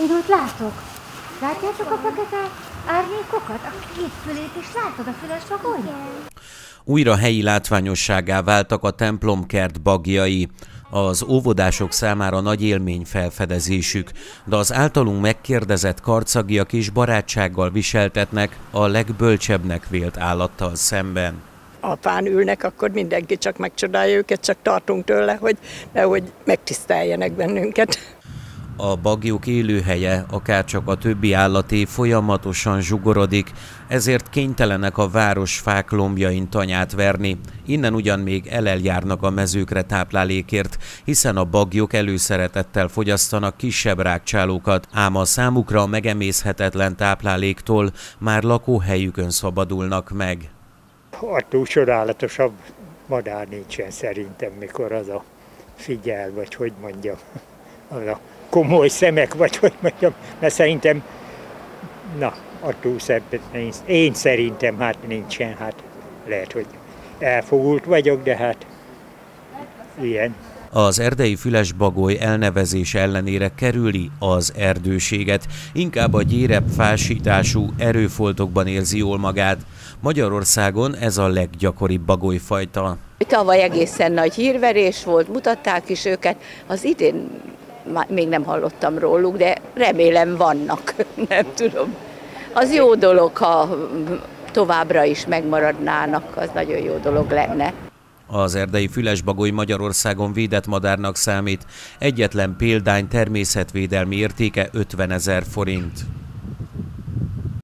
Én ott látok. Látjátok a fekete árnyékokat? A két fülét is látod a füles vagonyt? Újra helyi látványosságá váltak a temploмкert bagjai. Az óvodások számára nagy élmény felfedezésük, de az általunk megkérdezett karcagiak is barátsággal viseltetnek a legbölcsebbnek vélt állattal szemben. Apán ülnek, akkor mindenki csak megcsodálja őket, csak tartunk tőle, hogy nehogy megtiszteljenek bennünket. A bagyok élőhelye, akár csak a többi állaté folyamatosan zsugorodik, ezért kénytelenek a város fák lombjain tanyát verni. Innen ugyan még eleljárnak a mezőkre táplálékért, hiszen a bagyok előszeretettel fogyasztanak kisebb rákcsálókat, ám a számukra megemészhetetlen tápláléktól már lakóhelyükön szabadulnak meg. A túl csodálatosabb madár nincsen szerintem, mikor az a figyel, vagy hogy mondjam, az a komoly szemek, vagy hogy mondjam, mert szerintem, na, a túl szebb, én szerintem hát nincsen, hát lehet, hogy elfogult vagyok, de hát ilyen. Az erdei fülesbagoly elnevezés ellenére kerüli az erdőséget, inkább a gyérebb fásítású erőfoltokban érzi jól magát. Magyarországon ez a leggyakoribb bagolyfajta. Tavaly egészen nagy hírverés volt, mutatták is őket. Az idén még nem hallottam róluk, de remélem vannak, nem tudom. Az jó dolog, ha továbbra is megmaradnának, az nagyon jó dolog lenne. Az erdei fülesbagoly Magyarországon védett madárnak számít. Egyetlen példány természetvédelmi értéke 50 ezer forint.